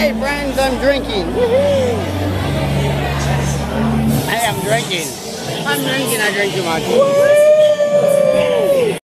Hey friends, I'm drinking. Hey, I'm drinking. I'm drinking, I drink too much.